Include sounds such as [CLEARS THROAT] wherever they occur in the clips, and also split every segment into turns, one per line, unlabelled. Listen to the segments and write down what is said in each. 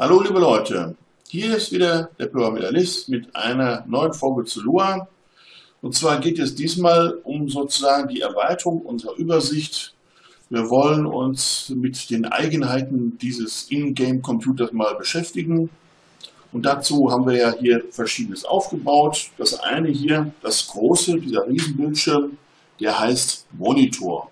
Hallo liebe Leute, hier ist wieder der Pyramidalist mit einer neuen Folge zu Lua. Und zwar geht es diesmal um sozusagen die Erweiterung unserer Übersicht. Wir wollen uns mit den Eigenheiten dieses Ingame-Computers mal beschäftigen. Und dazu haben wir ja hier verschiedenes aufgebaut. Das eine hier, das große, dieser Riesenbildschirm, der heißt Monitor.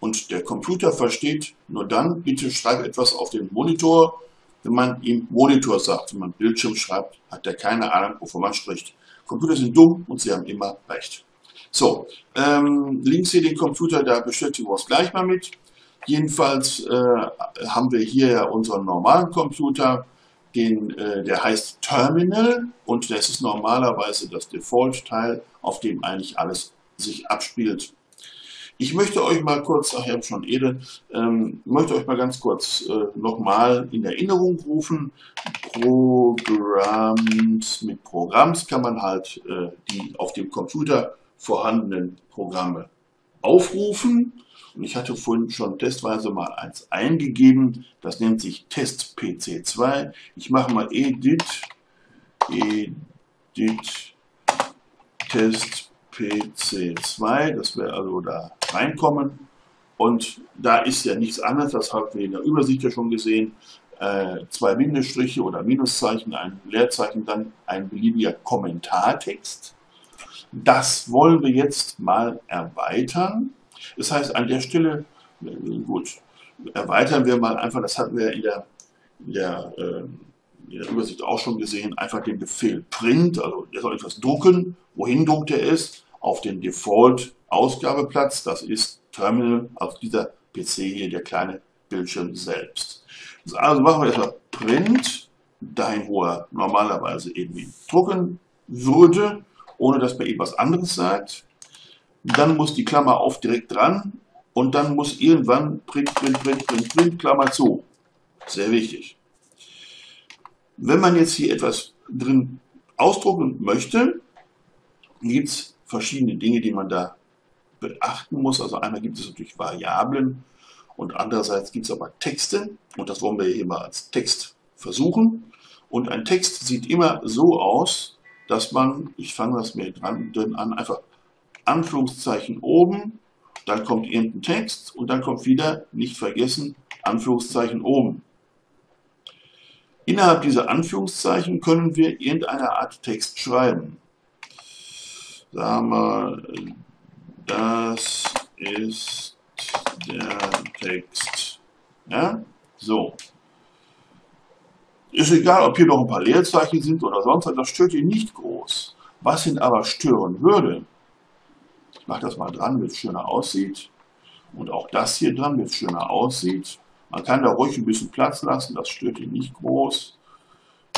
Und der Computer versteht nur dann, bitte schreib etwas auf den Monitor, wenn man ihm Monitor sagt, wenn man Bildschirm schreibt, hat er keine Ahnung, wovon man spricht. Computer sind dumm und sie haben immer recht. So, ähm, links hier den Computer, da beschäftigen wir uns gleich mal mit. Jedenfalls äh, haben wir hier ja unseren normalen Computer, den, äh, der heißt Terminal und das ist normalerweise das Default-Teil, auf dem eigentlich alles sich abspielt. Ich möchte euch mal kurz, ach habe schon Ede, ähm, möchte euch mal ganz kurz äh, nochmal in Erinnerung rufen. Programms, mit Programms kann man halt äh, die auf dem Computer vorhandenen Programme aufrufen. Und ich hatte vorhin schon testweise mal eins eingegeben. Das nennt sich Test PC2. Ich mache mal edit, edit, Test PC2. Das wäre also da reinkommen. Und da ist ja nichts anderes, das haben wir in der Übersicht ja schon gesehen, äh, zwei Bindestriche oder Minuszeichen, ein Leerzeichen, dann ein beliebiger Kommentartext. Das wollen wir jetzt mal erweitern. Das heißt, an der Stelle, äh, gut, erweitern wir mal einfach, das hatten wir in der, in der, äh, in der Übersicht auch schon gesehen, einfach den Befehl print, also der soll etwas drucken. Wohin druckt er es? Auf den Default Ausgabeplatz, das ist Terminal, also dieser PC hier, der kleine Bildschirm selbst. Also machen wir erstmal Print, dahin wo er normalerweise irgendwie drucken würde, ohne dass man etwas anderes sagt. Dann muss die Klammer auf direkt dran und dann muss irgendwann Print, Print, Print, Print, Print, Klammer zu. Sehr wichtig. Wenn man jetzt hier etwas drin ausdrucken möchte, gibt es verschiedene Dinge, die man da beachten muss. Also einmal gibt es natürlich Variablen und andererseits gibt es aber Texte und das wollen wir hier mal als Text versuchen. Und ein Text sieht immer so aus, dass man, ich fange das mir dran drin an, einfach Anführungszeichen oben, dann kommt irgendein Text und dann kommt wieder, nicht vergessen, Anführungszeichen oben. Innerhalb dieser Anführungszeichen können wir irgendeine Art Text schreiben. Sagen wir, das ist der Text. Ja, so. Ist egal, ob hier noch ein paar Leerzeichen sind oder sonst was, das stört ihn nicht groß. Was ihn aber stören würde, ich mache das mal dran, damit es schöner aussieht. Und auch das hier dran, damit es schöner aussieht. Man kann da ruhig ein bisschen Platz lassen, das stört ihn nicht groß.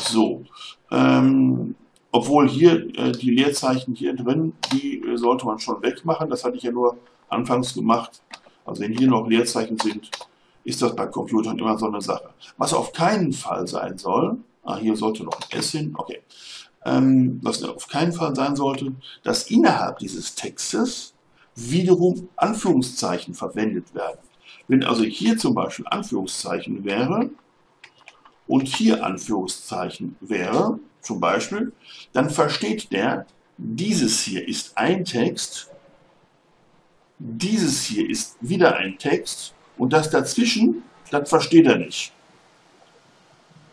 So, ähm, obwohl hier äh, die Leerzeichen hier drin, die äh, sollte man schon wegmachen. Das hatte ich ja nur anfangs gemacht. Also wenn hier noch Leerzeichen sind, ist das bei Computern immer so eine Sache. Was auf keinen Fall sein soll, ah, hier sollte noch ein S hin, okay. Ähm, was auf keinen Fall sein sollte, dass innerhalb dieses Textes wiederum Anführungszeichen verwendet werden. Wenn also hier zum Beispiel Anführungszeichen wäre und hier Anführungszeichen wäre, zum Beispiel, dann versteht der, dieses hier ist ein Text, dieses hier ist wieder ein Text und das dazwischen, das versteht er nicht.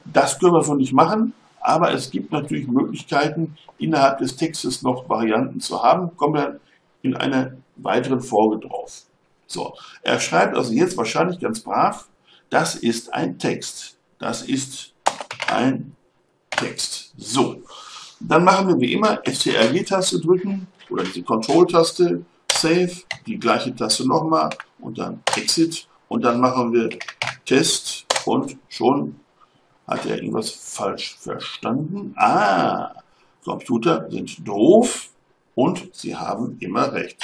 Das können wir von nicht machen, aber es gibt natürlich Möglichkeiten, innerhalb des Textes noch Varianten zu haben. Kommen wir in einer weiteren Folge drauf. So, er schreibt also jetzt wahrscheinlich ganz brav, das ist ein Text. Das ist ein Text. So, dann machen wir wie immer STRG-Taste drücken oder diese Control-Taste, Save, die gleiche Taste nochmal und dann Exit und dann machen wir Test und schon hat er irgendwas falsch verstanden. Ah, Computer sind doof und sie haben immer recht.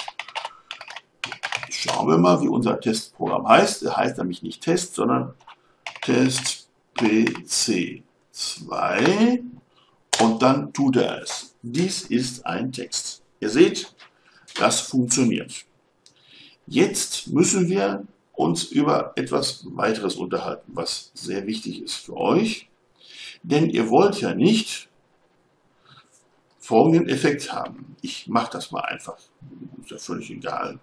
Schauen wir mal, wie unser Testprogramm heißt. Er heißt nämlich nicht Test, sondern Test PC 2 und dann tut er es. Dies ist ein Text. Ihr seht, das funktioniert. Jetzt müssen wir uns über etwas weiteres unterhalten, was sehr wichtig ist für euch. Denn ihr wollt ja nicht folgenden Effekt haben. Ich mache das mal einfach. Ist ja völlig egal.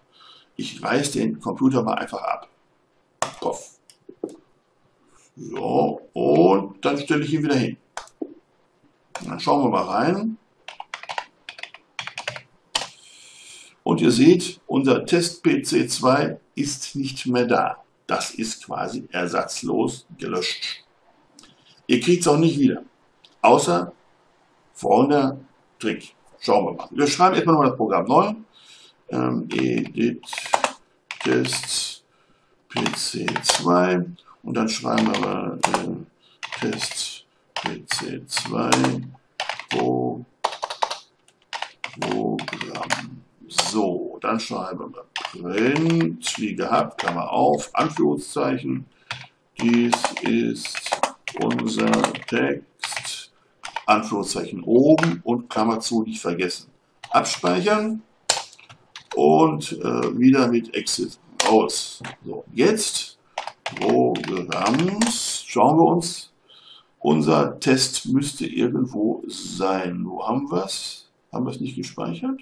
Ich reiße den Computer mal einfach ab. Kopf. So, und dann stelle ich ihn wieder hin. Dann schauen wir mal rein. Und ihr seht, unser Test PC2 ist nicht mehr da. Das ist quasi ersatzlos gelöscht. Ihr kriegt es auch nicht wieder. Außer folgender Trick. Schauen wir mal. Wir schreiben erstmal nochmal das Programm neu. Ähm, edit Test PC2 und dann schreiben wir mal äh, Test PC2 Pro Programm. So, dann schreiben wir Print, wie gehabt, Klammer auf, Anführungszeichen. Dies ist unser Text, Anführungszeichen oben und Klammer zu nicht vergessen. Abspeichern und äh, wieder mit Exit raus. So, jetzt Programms, schauen wir uns, unser Test müsste irgendwo sein. Wo haben wir es? Haben wir es nicht gespeichert?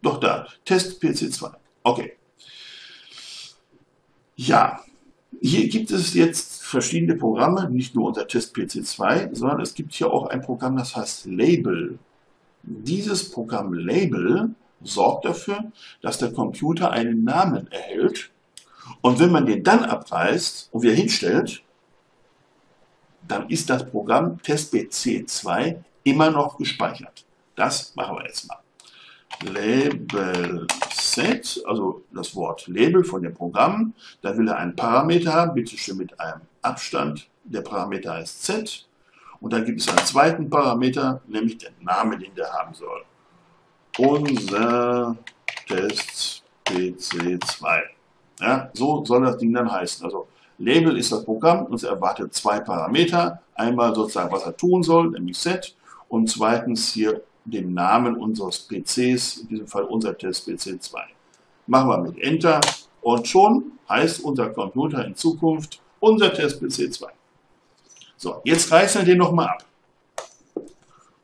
Doch da, Test PC2. Okay. Ja, hier gibt es jetzt verschiedene Programme, nicht nur unser Test PC2, sondern es gibt hier auch ein Programm, das heißt Label. Dieses Programm Label sorgt dafür, dass der Computer einen Namen erhält und wenn man den dann abreißt und wieder hinstellt, dann ist das Programm TestBC2 immer noch gespeichert. Das machen wir jetzt mal. Label Set, also das Wort Label von dem Programm. Da will er einen Parameter haben, bitte schön mit einem Abstand. Der Parameter heißt Z. Und dann gibt es einen zweiten Parameter, nämlich den Namen, den der haben soll. Unser Test PC2. Ja, so soll das Ding dann heißen. Also Label ist das Programm und es erwartet zwei Parameter. Einmal sozusagen, was er tun soll, nämlich Set. Und zweitens hier den Namen unseres PCs, in diesem Fall unser Test PC2. Machen wir mit Enter und schon heißt unser Computer in Zukunft unser Test PC2. So, jetzt reißen wir den nochmal ab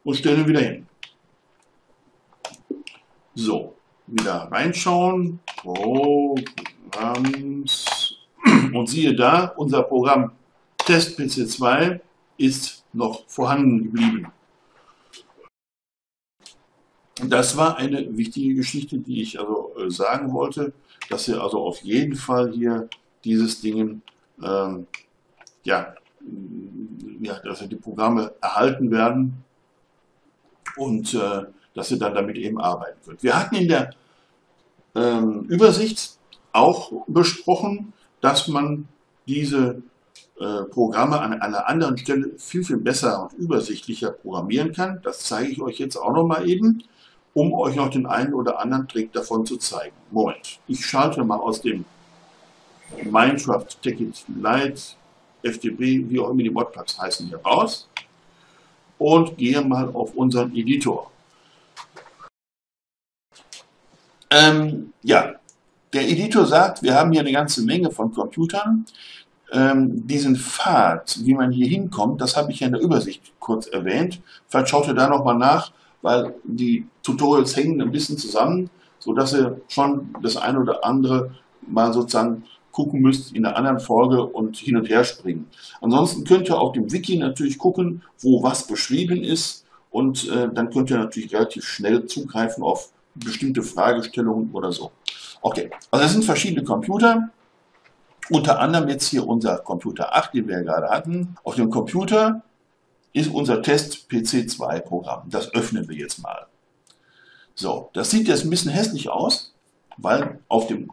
und stellen ihn wieder hin. So, wieder reinschauen. Programms. Und siehe da, unser Programm Test PC2 ist noch vorhanden geblieben. Das war eine wichtige Geschichte, die ich also äh, sagen wollte, dass ihr also auf jeden Fall hier dieses Ding, ähm, ja, ja, dass die Programme erhalten werden und äh, dass ihr dann damit eben arbeiten könnt. Wir hatten in der ähm, Übersicht auch besprochen, dass man diese äh, Programme an einer anderen Stelle viel, viel besser und übersichtlicher programmieren kann. Das zeige ich euch jetzt auch noch mal eben um euch noch den einen oder anderen Trick davon zu zeigen. Moment, ich schalte mal aus dem Minecraft Ticket Lite, FTP, wie auch immer die Modpacks heißen, hier raus und gehe mal auf unseren Editor. Ähm, ja, der Editor sagt, wir haben hier eine ganze Menge von Computern. Ähm, diesen Pfad, wie man hier hinkommt, das habe ich ja in der Übersicht kurz erwähnt. Vielleicht schaut ihr da nochmal nach weil die Tutorials hängen ein bisschen zusammen, sodass ihr schon das eine oder andere mal sozusagen gucken müsst in einer anderen Folge und hin und her springen. Ansonsten könnt ihr auf dem Wiki natürlich gucken, wo was beschrieben ist und äh, dann könnt ihr natürlich relativ schnell zugreifen auf bestimmte Fragestellungen oder so. Okay, also das sind verschiedene Computer. Unter anderem jetzt hier unser Computer 8, den wir ja gerade hatten. Auf dem Computer ist unser Test PC2 Programm. Das öffnen wir jetzt mal. So, das sieht jetzt ein bisschen hässlich aus, weil auf dem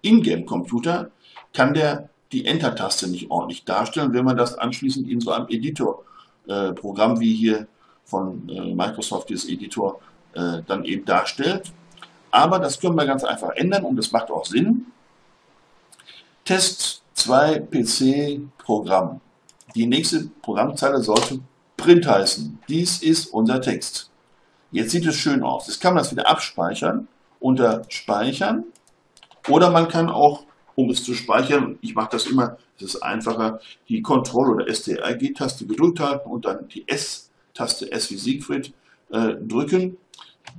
Ingame-Computer kann der die Enter-Taste nicht ordentlich darstellen, wenn man das anschließend in so einem Editor-Programm äh, wie hier von äh, Microsoft, dieses Editor, äh, dann eben darstellt. Aber das können wir ganz einfach ändern und das macht auch Sinn. Test 2 PC Programm. Die nächste Programmzeile sollte Print heißen. Dies ist unser Text. Jetzt sieht es schön aus. Jetzt kann man das wieder abspeichern unter Speichern oder man kann auch, um es zu speichern, ich mache das immer Es ist einfacher, die Control- oder STRG-Taste gedrückt halten und dann die S-Taste, S wie Siegfried, äh, drücken.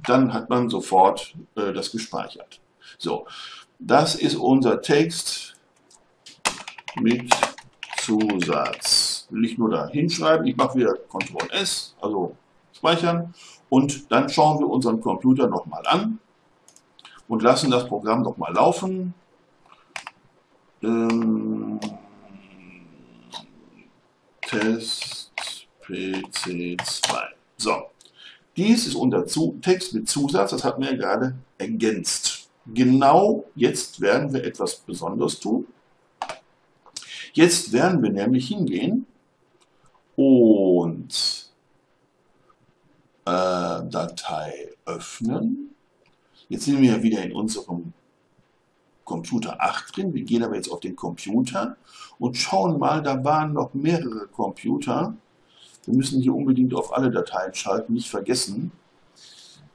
Dann hat man sofort äh, das gespeichert. So, das ist unser Text mit Zusatz. Will ich nur da hinschreiben. Ich mache wieder Ctrl S, also speichern. Und dann schauen wir unseren Computer nochmal an und lassen das Programm nochmal laufen. Ähm, Test PC2. So, dies ist unser Text mit Zusatz, das hatten wir ja gerade ergänzt. Genau jetzt werden wir etwas Besonderes tun. Jetzt werden wir nämlich hingehen und äh, Datei öffnen. Jetzt sind wir ja wieder in unserem Computer 8 drin. Wir gehen aber jetzt auf den Computer und schauen mal, da waren noch mehrere Computer. Wir müssen hier unbedingt auf alle Dateien schalten, nicht vergessen.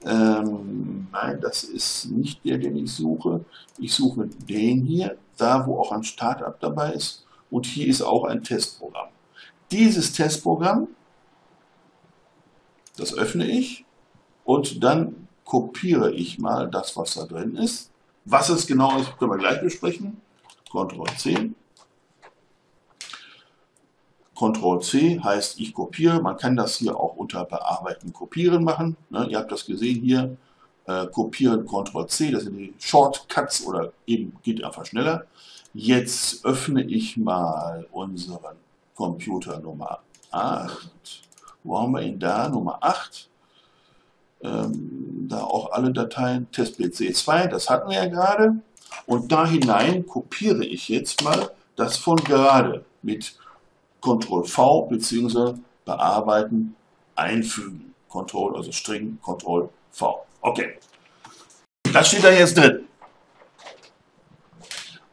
Ähm, nein, das ist nicht der, den ich suche. Ich suche den hier, da wo auch ein Startup dabei ist. Und hier ist auch ein Testprogramm. Dieses Testprogramm, das öffne ich und dann kopiere ich mal das, was da drin ist. Was es genau ist, können wir gleich besprechen. Ctrl C. Ctrl C heißt, ich kopiere. Man kann das hier auch unter Bearbeiten kopieren machen. Ne, ihr habt das gesehen hier. Äh, kopieren Ctrl C, das sind die Shortcuts oder eben geht einfach schneller. Jetzt öffne ich mal unseren Computer Nummer 8. Wo haben wir ihn da? Nummer 8. Ähm, da auch alle Dateien testpc2, das hatten wir ja gerade. Und da hinein kopiere ich jetzt mal das von gerade mit Ctrl V bzw. bearbeiten, einfügen. Ctrl, also String, Ctrl V. Okay. Das steht da jetzt drin.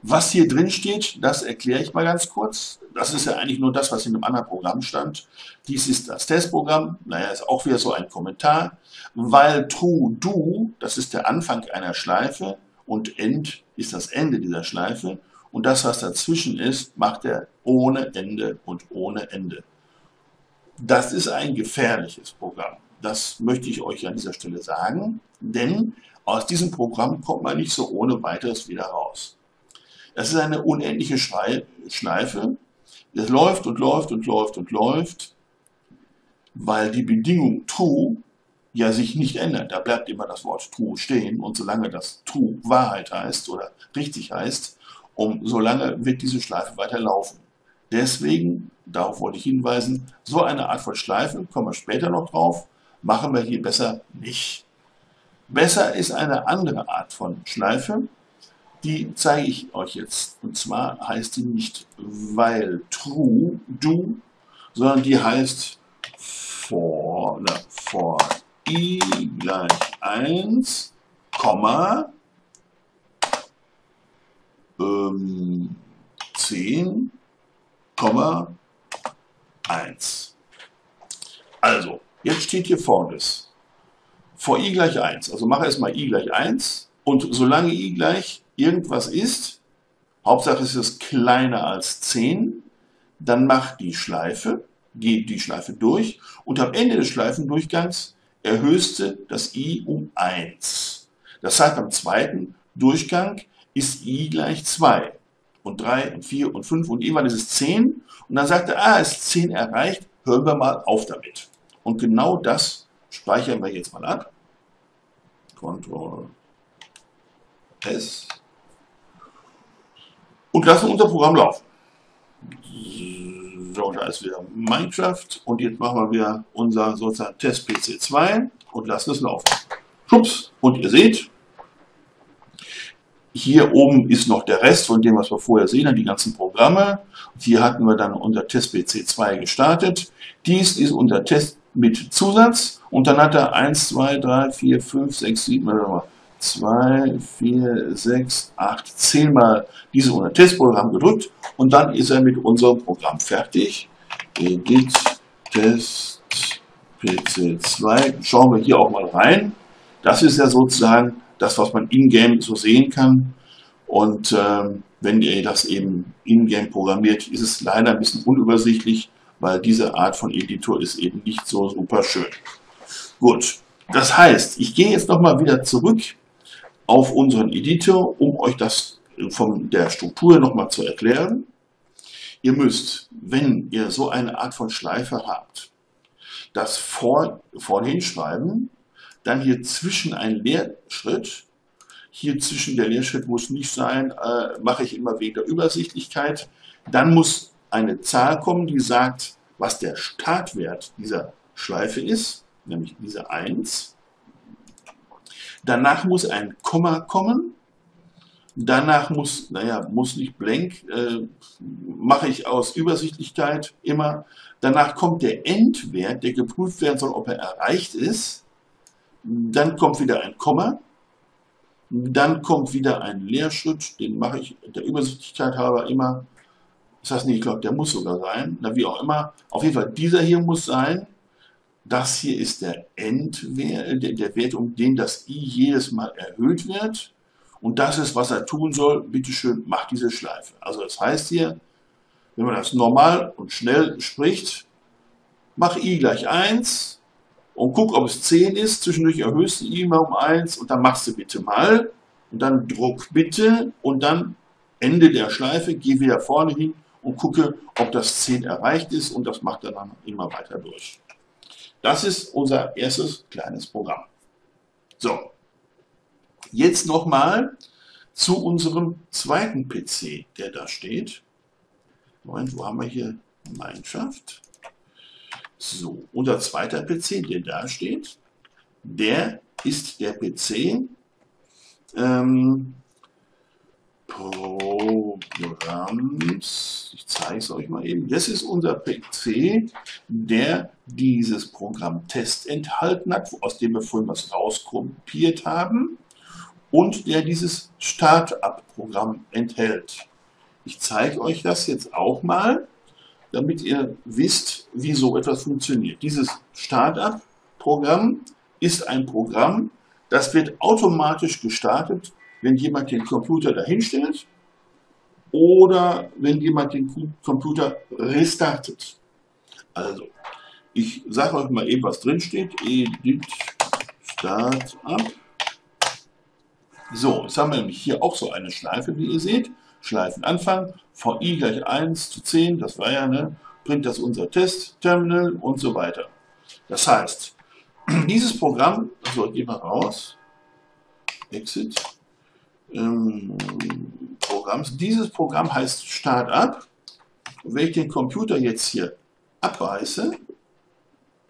Was hier drin steht, das erkläre ich mal ganz kurz. Das ist ja eigentlich nur das, was in einem anderen Programm stand. Dies ist das Testprogramm. Naja, ist auch wieder so ein Kommentar. Weil true do, das ist der Anfang einer Schleife und end ist das Ende dieser Schleife. Und das, was dazwischen ist, macht er ohne Ende und ohne Ende. Das ist ein gefährliches Programm. Das möchte ich euch an dieser Stelle sagen, denn aus diesem Programm kommt man nicht so ohne weiteres wieder raus. Das ist eine unendliche Schleife. Es läuft und läuft und läuft und läuft, weil die Bedingung true ja sich nicht ändert. Da bleibt immer das Wort true stehen und solange das true Wahrheit heißt oder richtig heißt, um solange wird diese Schleife weiterlaufen. Deswegen, darauf wollte ich hinweisen, so eine Art von Schleife, kommen wir später noch drauf, machen wir hier besser nicht. Besser ist eine andere Art von Schleife, die zeige ich euch jetzt. Und zwar heißt die nicht weil true, do, sondern die heißt for, oder for i gleich 1, Komma, ähm, 10, Komma, 1. Also, jetzt steht hier folgendes. For i gleich 1. Also mache erstmal i gleich 1 und solange i gleich irgendwas ist, Hauptsache es ist kleiner als 10, dann macht die Schleife, geht die Schleife durch und am Ende des Schleifendurchgangs erhöhst du das i um 1. Das heißt, am zweiten Durchgang ist i gleich 2 und 3 und 4 und 5 und irgendwann ist es 10 und dann sagt er, ah, es ist 10 erreicht, hören wir mal auf damit. Und genau das speichern wir jetzt mal ab. Ctrl S und lassen unser Programm laufen. So, da ist wieder Minecraft und jetzt machen wir wieder unser sozusagen Test PC2 und lassen es laufen. Schubs, und ihr seht, hier oben ist noch der Rest von dem, was wir vorher sehen, die ganzen Programme. Hier hatten wir dann unser Test PC2 gestartet. Dies ist unser Test mit Zusatz und dann hat er 1, 2, 3, 4, 5, 6, 7, 2, 4, 6, 8, 10 Mal dieses unser Testprogramm gedrückt und dann ist er mit unserem Programm fertig. Edit Test PC2. Schauen wir hier auch mal rein. Das ist ja sozusagen das, was man in-game so sehen kann. Und ähm, wenn ihr das eben in-game programmiert, ist es leider ein bisschen unübersichtlich, weil diese Art von Editor ist eben nicht so super schön. Gut, das heißt, ich gehe jetzt nochmal wieder zurück auf unseren Editor, um euch das von der Struktur nochmal zu erklären. Ihr müsst, wenn ihr so eine Art von Schleife habt, das vor, vorne hinschreiben, dann hier zwischen ein Leerschritt, hier zwischen der Leerschritt muss nicht sein, äh, mache ich immer wegen der Übersichtlichkeit. Dann muss eine Zahl kommen, die sagt, was der Startwert dieser Schleife ist, nämlich diese 1. Danach muss ein Komma kommen. Danach muss, naja, muss nicht blank, äh, mache ich aus Übersichtlichkeit immer. Danach kommt der Endwert, der geprüft werden soll, ob er erreicht ist. Dann kommt wieder ein Komma. Dann kommt wieder ein Leerschritt, den mache ich der Übersichtlichkeit halber immer. Das heißt nicht, ich glaube, der muss sogar sein. Na, wie auch immer. Auf jeden Fall, dieser hier muss sein. Das hier ist der Endwert, der, Wert, um den das i jedes Mal erhöht wird. Und das ist, was er tun soll. Bitte schön, macht diese Schleife. Also das heißt hier, wenn man das normal und schnell spricht, mach i gleich 1 und guck, ob es 10 ist. Zwischendurch erhöhst du i mal um 1 und dann machst du bitte mal. Und dann druck bitte und dann Ende der Schleife, geh wieder vorne hin und gucke, ob das 10 erreicht ist und das macht er dann immer weiter durch. Das ist unser erstes kleines Programm. So, jetzt nochmal zu unserem zweiten PC, der da steht. Moment, wo haben wir hier Gemeinschaft? So, unser zweiter PC, der da steht, der ist der PC ähm, Programms. Ich zeige es euch mal eben. Das ist unser PC, der dieses Programm Test enthalten hat, aus dem wir vorhin was rauskopiert haben und der dieses Startup-Programm enthält. Ich zeige euch das jetzt auch mal, damit ihr wisst, wie so etwas funktioniert. Dieses Startup-Programm ist ein Programm, das wird automatisch gestartet, wenn jemand den Computer dahinstellt oder wenn jemand den Computer restartet. Also, ich sage euch mal eben, was drin steht. Edit Startup. So, jetzt haben wir nämlich hier auch so eine Schleife, wie ihr seht. Schleifenanfang, VI gleich 1 zu 10, das war ja, ne, bringt das unser Test-Terminal und so weiter. Das heißt, [CLEARS THROAT] dieses Programm, so, gehen wir raus, Exit, ähm, Programms, dieses Programm heißt Startup. Wenn ich den Computer jetzt hier abreiße,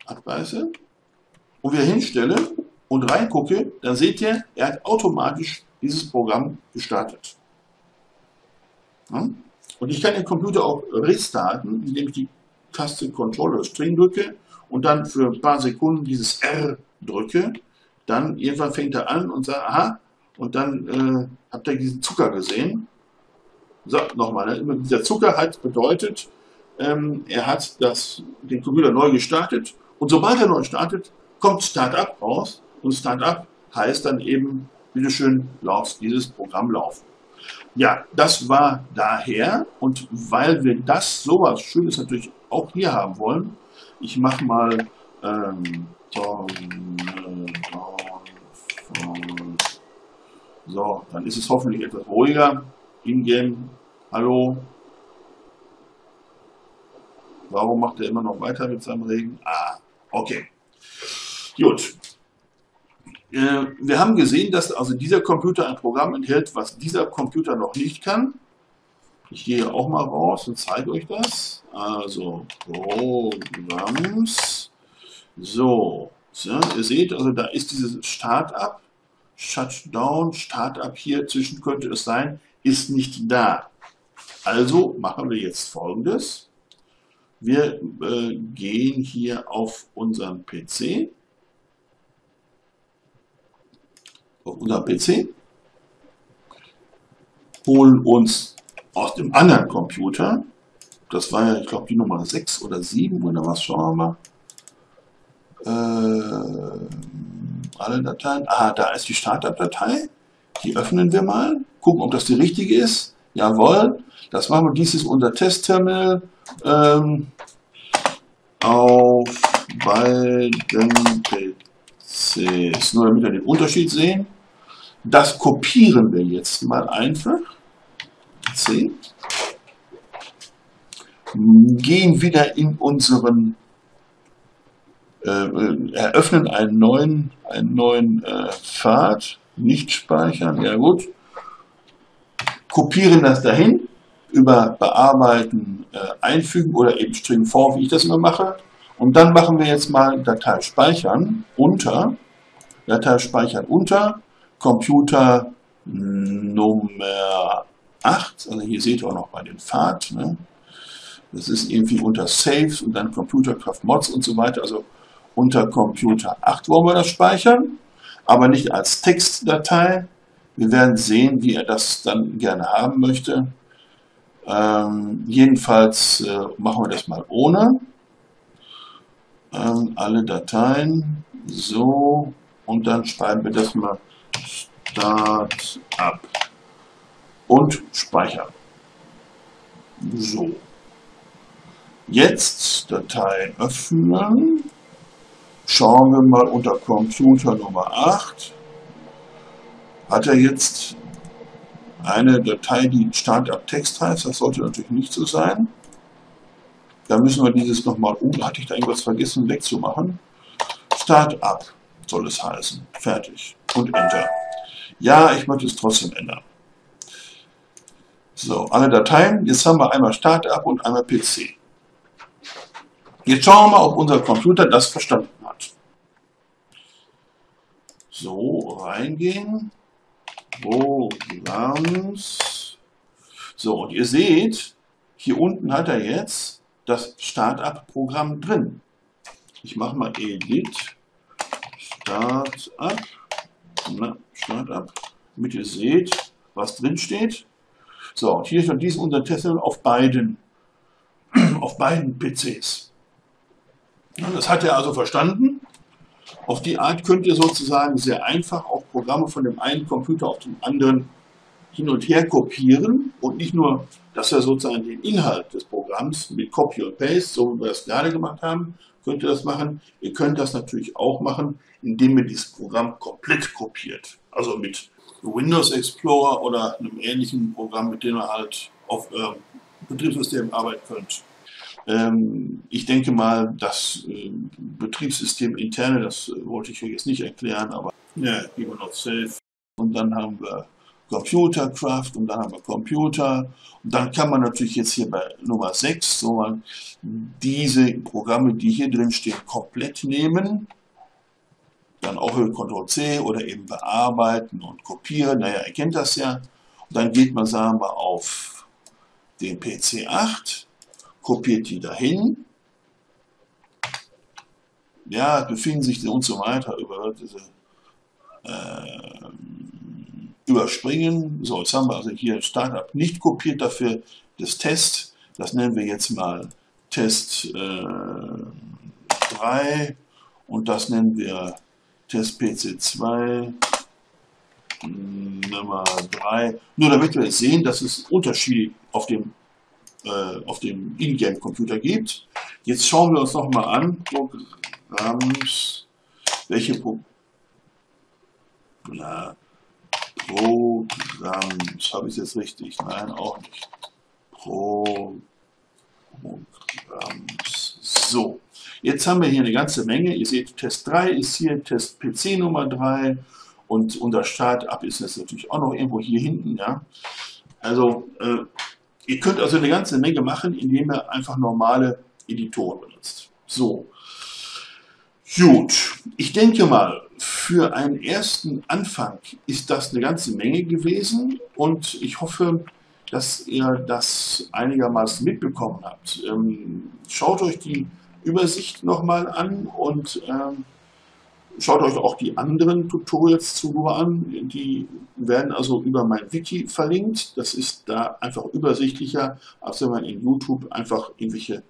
abreiße und wieder hinstelle und reingucke, dann seht ihr, er hat automatisch dieses Programm gestartet. Und ich kann den Computer auch restarten, indem ich die Taste Control oder String drücke und dann für ein paar Sekunden dieses R drücke. Dann irgendwann fängt er an und sagt, aha, und dann äh, habt ihr diesen Zucker gesehen. So, nochmal, ne? dieser Zucker hat bedeutet, ähm, er hat das, den Computer neu gestartet und sobald er neu startet, kommt Startup raus und Startup heißt dann eben, bitteschön, laut dieses Programm laufen. Ja, das war daher und weil wir das sowas Schönes natürlich auch hier haben wollen, ich mache mal ähm, so, dann ist es hoffentlich etwas ruhiger. In-game, hallo. Warum macht er immer noch weiter mit seinem Regen? Ah, okay. Gut. Äh, wir haben gesehen, dass also dieser Computer ein Programm enthält, was dieser Computer noch nicht kann. Ich gehe auch mal raus und zeige euch das. Also Programms. So, ja, ihr seht, also da ist dieses Startup, Shutdown, Startup hier zwischen könnte es sein, ist nicht da. Also machen wir jetzt folgendes. Wir äh, gehen hier auf unseren PC unser PC, holen uns aus dem anderen Computer, das war ja, ich glaube, die Nummer 6 oder 7 oder was, schauen wir mal. Äh, alle Dateien, ah, da ist die Startup-Datei, die öffnen wir mal, gucken, ob das die richtige ist. Jawohl, das machen wir. Dies ist unser Testterminal ähm, auf beiden PCs. Nur damit wir den Unterschied sehen. Das kopieren wir jetzt mal einfach. C. Gehen wieder in unseren, äh, eröffnen einen neuen, einen neuen äh, Pfad, nicht speichern, ja gut, kopieren das dahin, über Bearbeiten äh, einfügen oder eben String vor, wie ich das immer mache. Und dann machen wir jetzt mal Datei speichern unter, Datei speichern unter, Computer Nummer 8, also hier seht ihr auch noch bei den Pfad, ne? das ist irgendwie unter Saves und dann Computercraft Mods und so weiter, also unter Computer 8 wollen wir das speichern, aber nicht als Textdatei. Wir werden sehen, wie er das dann gerne haben möchte. Ähm, jedenfalls äh, machen wir das mal ohne. Ähm, alle Dateien, so, und dann schreiben wir das mal Start ab und speichern. So. Jetzt Datei öffnen. Schauen wir mal unter Computer Nummer 8. Hat er jetzt eine Datei, die Startup Text heißt? Das sollte natürlich nicht so sein. Da müssen wir dieses nochmal um. Hatte ich da irgendwas vergessen wegzumachen? Startup soll es heißen. Fertig. Und Enter. Ja, ich möchte es trotzdem ändern. So, alle Dateien. Jetzt haben wir einmal Startup und einmal PC. Jetzt schauen wir mal, ob unser Computer das verstanden hat. So, reingehen. Programms. So, und ihr seht, hier unten hat er jetzt das Startup-Programm drin. Ich mache mal Edit, Startup, na, Startup, damit ihr seht, was drin steht. So, und hier ist dies unser Test auf beiden, [CLEARS THROAT] auf beiden PCs. Das hat er also verstanden. Auf die Art könnt ihr sozusagen sehr einfach auch Programme von dem einen Computer auf den anderen hin und her kopieren und nicht nur, dass er sozusagen den Inhalt des Programms mit Copy und Paste, so wie wir es gerade gemacht haben, könnt ihr das machen. Ihr könnt das natürlich auch machen, indem ihr dieses Programm komplett kopiert. Also mit Windows Explorer oder einem ähnlichen Programm, mit dem ihr halt auf äh, Betriebssystemen arbeiten könnt. Ähm, ich denke mal, das äh, Betriebssystem interne, das äh, wollte ich euch jetzt nicht erklären, aber ja, gehen wir noch Safe. Und dann haben wir Computercraft und dann haben wir Computer. Und dann kann man natürlich jetzt hier bei Nummer 6 so diese Programme, die hier drin stehen, komplett nehmen. Dann auch über Ctrl-C oder eben bearbeiten und kopieren. Naja, ihr kennt das ja. Und dann geht man, sagen wir, auf den PC 8 kopiert die dahin. Ja, befinden sich und so weiter über diese äh, überspringen. So, jetzt haben wir also hier Startup nicht kopiert, dafür das Test. Das nennen wir jetzt mal Test äh, 3 und das nennen wir Test PC2 Nummer 3. Nur damit wir sehen, dass es Unterschiede auf dem äh, auf dem Ingame-Computer gibt. Jetzt schauen wir uns noch mal an, Programms, welche Pro na, Programms, habe ich jetzt richtig? Nein, auch nicht. Pro Programms. So, jetzt haben wir hier eine ganze Menge. Ihr seht, Test 3 ist hier, Test PC Nummer 3 und unser Startup ist jetzt natürlich auch noch irgendwo hier hinten. Ja. Also äh, Ihr könnt also eine ganze Menge machen, indem ihr einfach normale Editoren benutzt. So. Gut, ich denke mal, für einen ersten Anfang ist das eine ganze Menge gewesen und ich hoffe, dass ihr das einigermaßen mitbekommen habt. Ähm, schaut euch die Übersicht nochmal an und ähm, Schaut euch auch die anderen Tutorials zu Lua an. Die werden also über mein Wiki verlinkt. Das ist da einfach übersichtlicher, als wenn man in YouTube einfach irgendwelche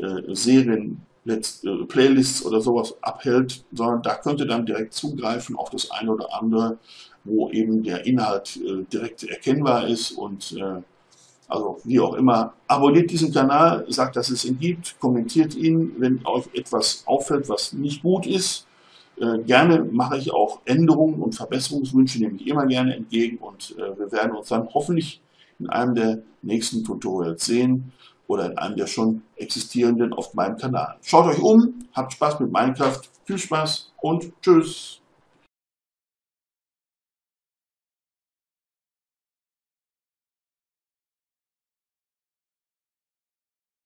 äh, Serien, Äh, Playlists oder sowas abhält, sondern da könnt ihr dann direkt zugreifen auf das eine oder andere, wo eben der Inhalt äh, direkt erkennbar ist und äh, also wie auch immer. Abonniert diesen Kanal, sagt, dass es ihn gibt, kommentiert ihn, wenn euch etwas auffällt, was nicht gut ist. Äh, gerne mache ich auch Änderungen und Verbesserungswünsche, nehme ich immer gerne entgegen und äh, wir werden uns dann hoffentlich in einem der nächsten Tutorials sehen oder in einem der schon existierenden auf meinem Kanal. Schaut euch um, habt Spaß mit Minecraft, viel Spaß und tschüss.